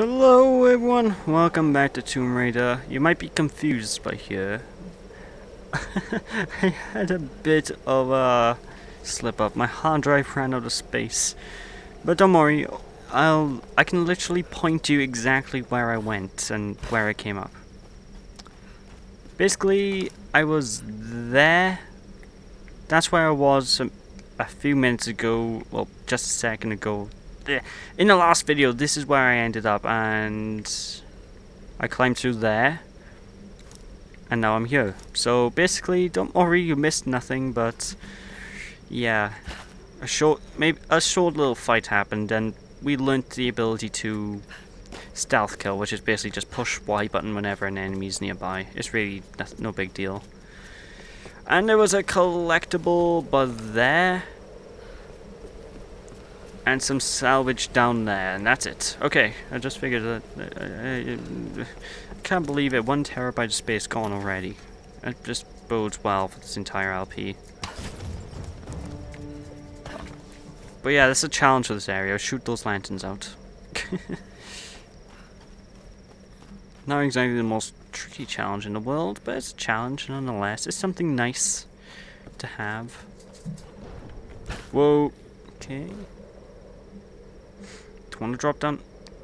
Hello everyone, welcome back to Tomb Raider. You might be confused by here. I had a bit of a slip up. My hard drive ran out of space. But don't worry, I'll I can literally point you exactly where I went and where I came up. Basically, I was there. That's where I was a, a few minutes ago, well, just a second ago in the last video, this is where I ended up, and I climbed through there, and now I'm here. So basically, don't worry, you missed nothing, but yeah, a short, maybe a short little fight happened, and we learnt the ability to stealth kill, which is basically just push Y button whenever an enemy's nearby. It's really no big deal. And there was a collectible, but there and some salvage down there, and that's it. Okay, I just figured that. I, uh, I can't believe it. One terabyte of space gone already. It just bodes well for this entire LP. But yeah, this is a challenge for this area. Shoot those lanterns out. Not exactly the most tricky challenge in the world, but it's a challenge nonetheless. It's something nice to have. Whoa. Okay want to drop down?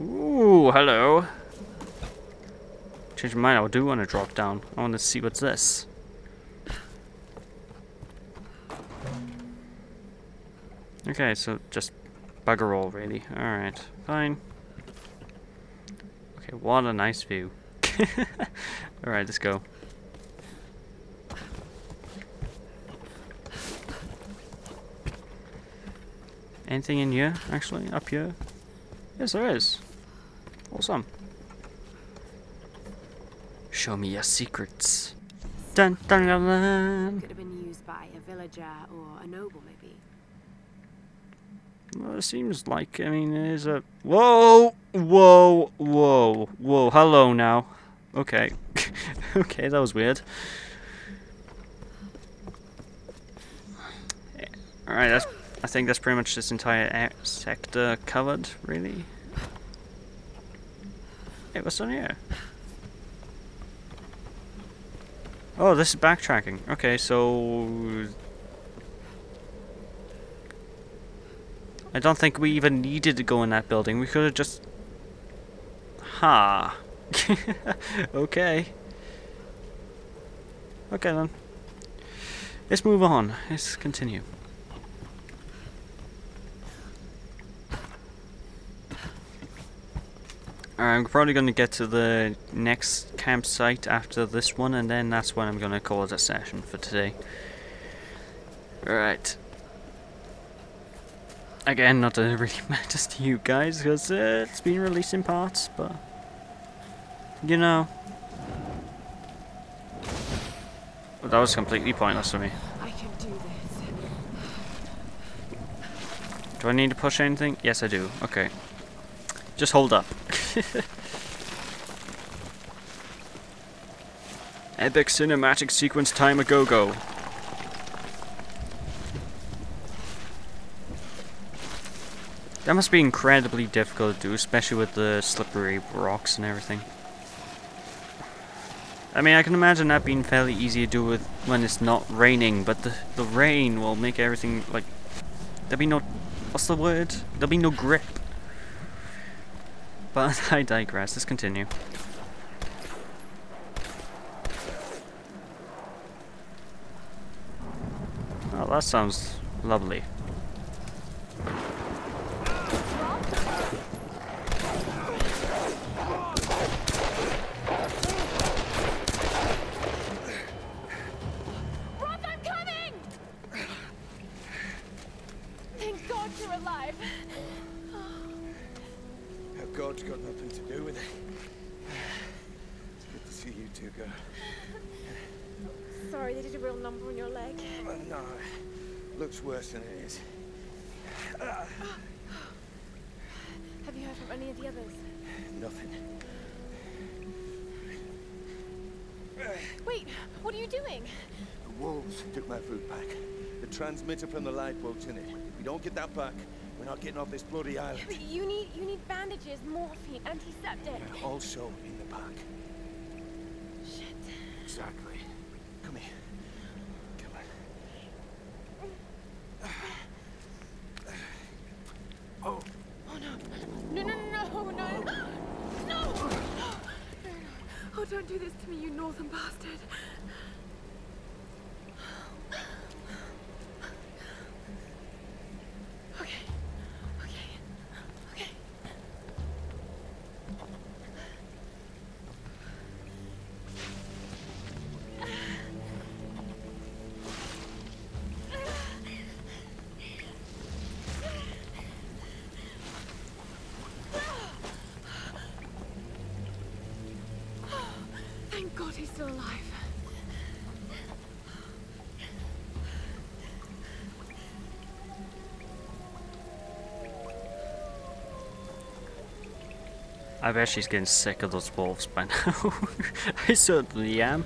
Ooh, hello. Change my mind, I do want to drop down. I want to see what's this. Okay, so just bugger all, really. Alright, fine. Okay, what a nice view. Alright, let's go. Anything in here, actually? Up here? Yes, there is. Awesome. Show me your secrets. Dun dun dun dun. Could have been used by a villager or a noble, maybe. Well, it seems like, I mean, there's a... Whoa! Whoa! Whoa! Whoa! Hello now. Okay. okay, that was weird. Alright, that's I think that's pretty much this entire sector covered, really. Hey, what's on here? Oh, this is backtracking. Okay, so... I don't think we even needed to go in that building. We could have just... Ha. okay. Okay then. Let's move on. Let's continue. I'm probably going to get to the next campsite after this one, and then that's when I'm going to call it a session for today. Right. Again, not that it really matters to you guys, because uh, it's been released in parts, but... You know... That was completely pointless for me. I can do this. Do I need to push anything? Yes, I do. Okay. Just hold up. Epic cinematic sequence time a go go. That must be incredibly difficult to do, especially with the slippery rocks and everything. I mean, I can imagine that being fairly easy to do with when it's not raining, but the, the rain will make everything, like, there'll be no, what's the word? There'll be no grip. But I digress, let's continue. Oh, that sounds lovely. Any of the others? Nothing. Wait, what are you doing? The wolves took my food pack. The transmitter from the lifeboat's in it. If we don't get that back, we're not getting off this bloody island. You need you need bandages. bandages, morphine, antiseptic. Also in the pack. Shit. Exactly. Come here. Come on. Oh, Oh no. No, no, no, no, no. No! No, no, no. Oh, don't do this to me, you northern bastard. I bet she's getting sick of those wolves by now. I certainly am.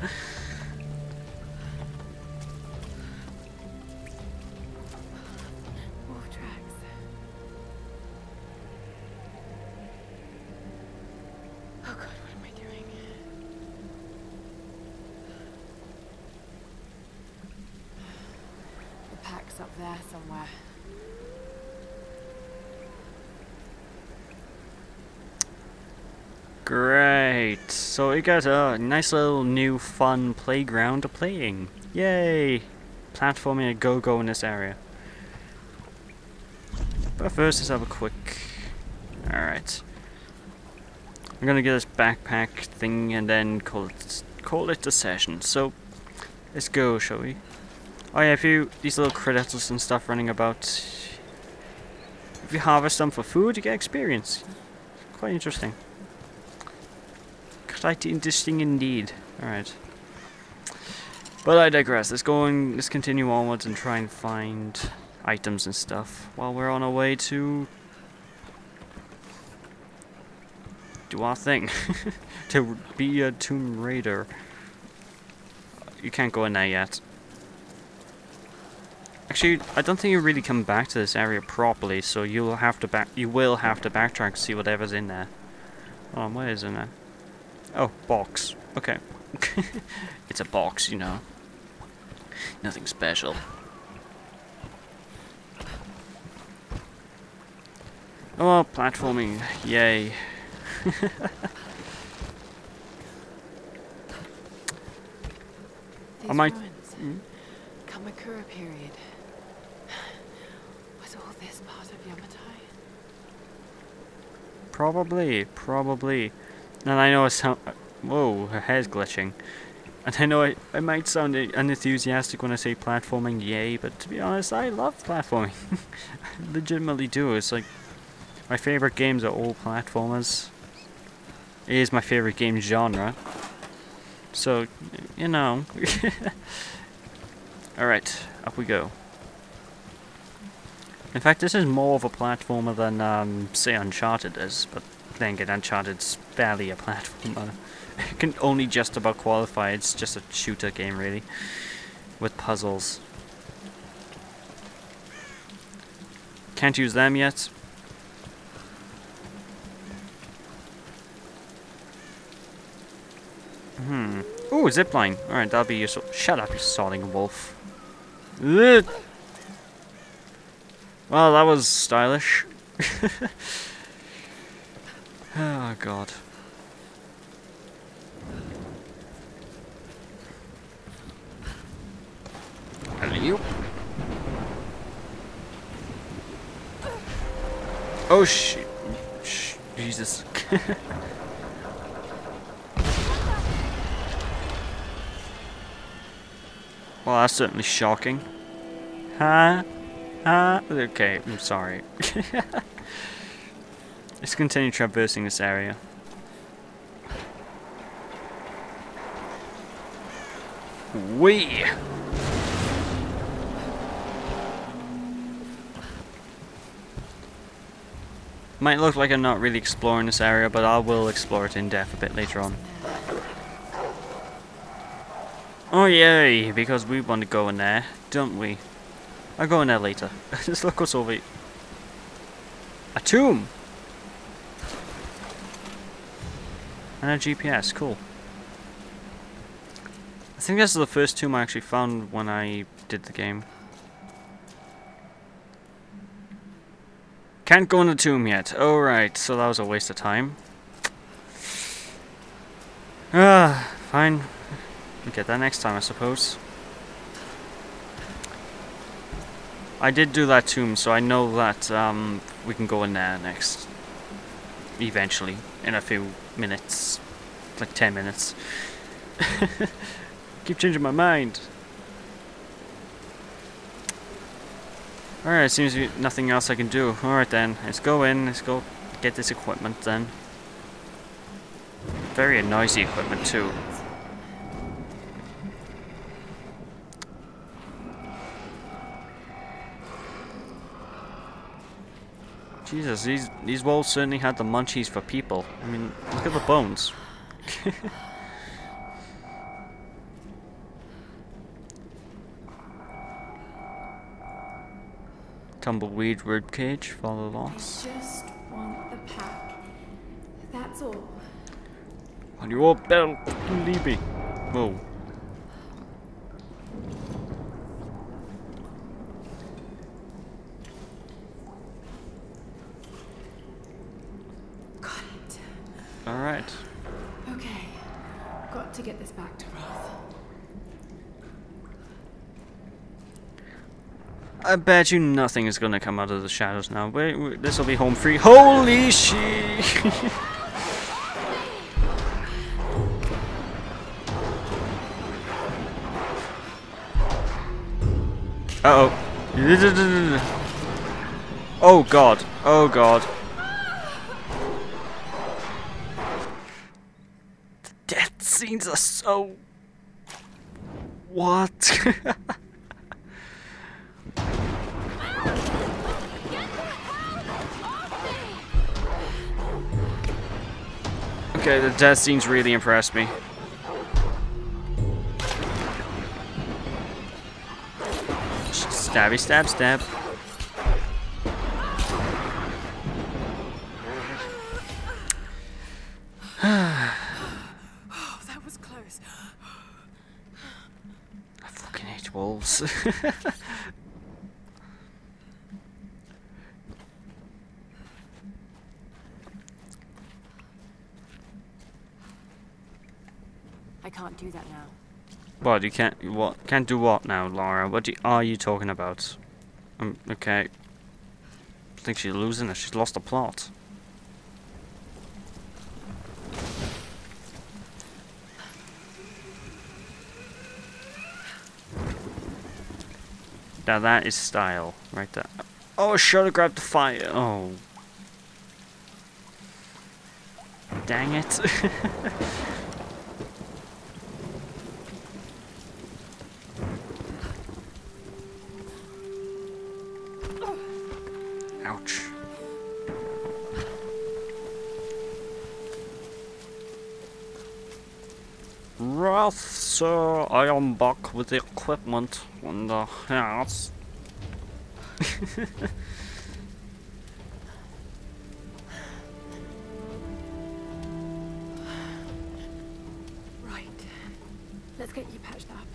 Oh God, what am I doing? The pack's up there somewhere. Great. So we got a nice little new fun playground to playing. Yay! Platforming a go-go in this area. But first, let's have a quick... Alright. I'm gonna get this backpack thing and then call it call it a session. So, let's go, shall we? Oh yeah, a few these little critters and stuff running about. If you harvest them for food, you get experience. Quite interesting. Quite interesting indeed. Alright. But I digress. Let's go and let's continue onwards and try and find items and stuff while we're on our way to do our thing. to be a Tomb Raider. You can't go in there yet. Actually, I don't think you really come back to this area properly, so you'll have to back. You will have to backtrack to see whatever's in there. Oh, what is in there? Oh, box. Okay. it's a box, you know. Nothing special. Oh, platforming. Yay. These I might- ruins. Hmm? Kamakura period. Was all this part of Yamatai? Probably, probably. And I know it sound. Whoa, her hair's glitching. And I know I, I might sound unenthusiastic when I say platforming, yay, but to be honest, I love platforming. I legitimately do. It's like my favorite games are all platformers. It is my favorite game genre. So, you know. Alright, up we go. In fact, this is more of a platformer than, um, say, Uncharted is, but then again, Uncharted's barely a platformer. It can only just about qualify, it's just a shooter game, really, with puzzles. Can't use them yet. Hmm. Ooh, zipline. Alright, that'll be useful. Shut up, you sodding wolf. Ugh. Well, that was stylish. Ah, oh, God. Hello? Oh, shit. Sh Jesus. well, that's certainly shocking. Huh? Huh? Okay, I'm sorry. Let's continue traversing this area. Wee! Might look like I'm not really exploring this area, but I will explore it in depth a bit later on. Oh yay, because we want to go in there, don't we? I'll go in there later. Just look what's over here. A tomb! And a GPS, cool. I think this is the first tomb I actually found when I did the game. Can't go in the tomb yet. Alright, so that was a waste of time. Ah, fine. We'll get that next time, I suppose. I did do that tomb, so I know that um, we can go in there next. Eventually, in a few minutes. Like 10 minutes. Keep changing my mind. Alright, seems to be nothing else I can do. Alright then, let's go in, let's go get this equipment then. Very noisy equipment too. Jesus, these these walls certainly had the munchies for people. I mean, look at the bones. Tumbleweed ribcage, follow loss. Just want the pack. That's all. On your belt, Libby. Whoa. Got it. Alright. Okay. Got to get this back to Roth. I bet you nothing is gonna come out of the shadows now. Wait, wait this will be home free. Holy shit! uh oh. Oh god. Oh god. Are so. What? Okay, the death scenes really impressed me. Stabby stab stab. Wolves. I can't do that now. what you can't what can't do what now, Laura? What you, are you talking about? Um, okay. I think she's losing it. She's lost the plot. Now that is style, right there. Oh, I should have grabbed the fire. Oh. Dang it. I am with the equipment and the house. Right. Let's get you patched up.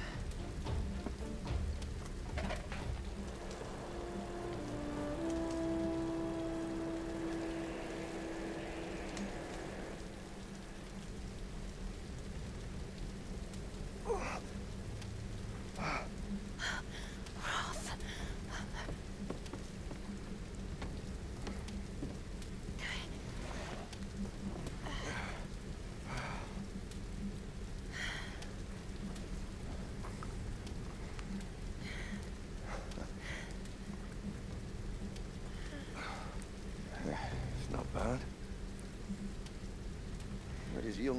It's not bad. Where does a young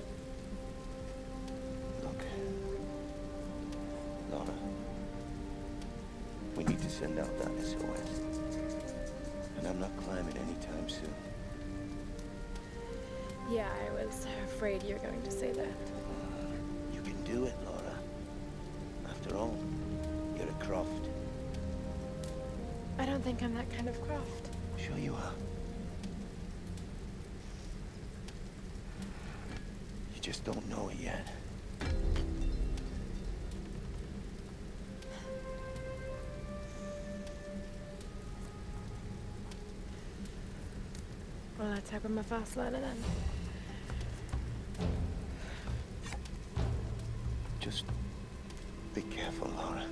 Yeah, I was afraid you were going to say that. You can do it, Lara. After all, you're a Croft. I don't think I'm that kind of Croft. Sure you are. You just don't know it yet. Well, let's a fast learner then. Just be careful, Lara.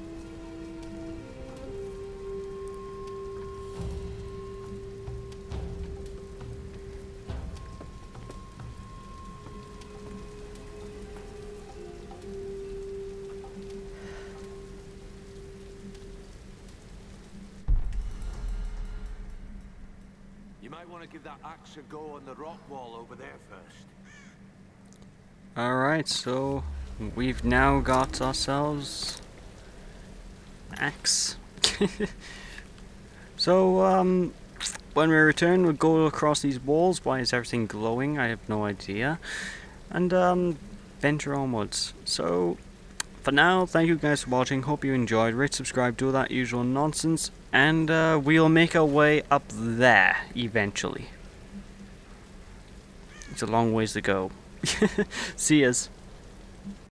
You might want to give that axe a go on the rock wall over there first. Alright, so we've now got ourselves axe. so, um, when we return, we'll go across these walls. Why is everything glowing? I have no idea. And, um, venture onwards. So, for now, thank you guys for watching. Hope you enjoyed. Rate, subscribe, do that usual nonsense. And, uh, we'll make our way up there, eventually. It's a long ways to go. See yous.